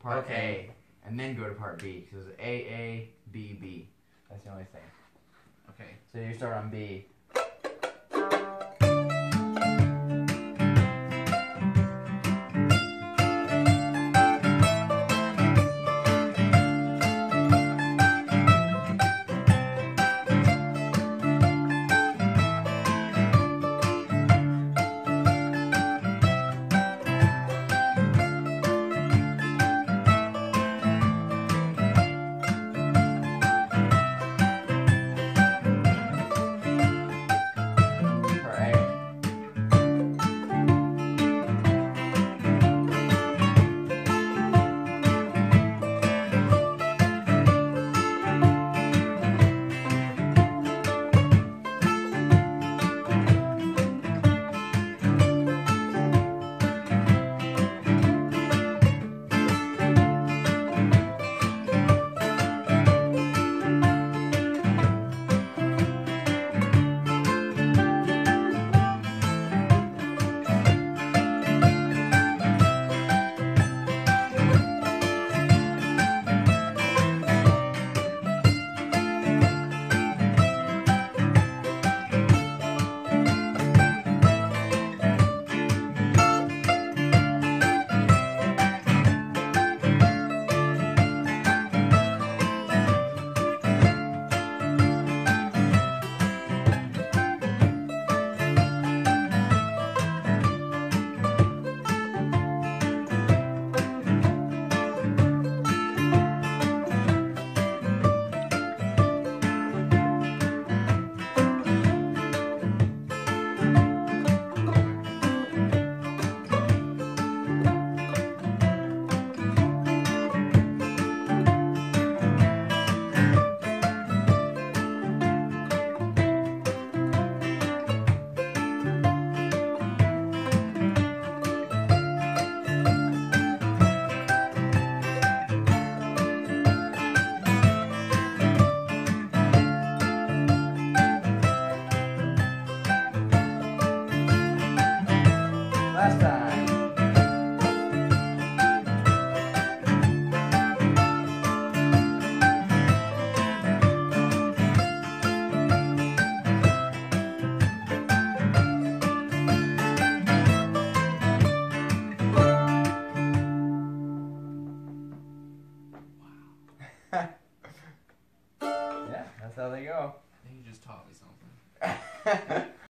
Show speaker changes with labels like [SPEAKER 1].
[SPEAKER 1] part
[SPEAKER 2] Okay.
[SPEAKER 1] A, and then go to part B. Because it's A A B B. That's the only thing.
[SPEAKER 2] Okay.
[SPEAKER 1] So you start on B. that's how they go.
[SPEAKER 2] I think you just taught me something.